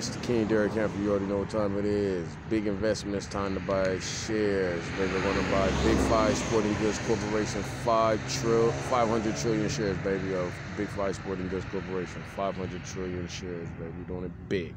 It's the King Derrick Hanford. You already know what time it is. Big investments, time to buy shares. Baby, we're gonna buy Big Five Sporting Goods Corporation, five trill, 500 trillion shares, baby, of Big Five Sporting Goods Corporation. 500 trillion shares, baby. We're doing it big.